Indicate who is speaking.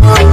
Speaker 1: Bye.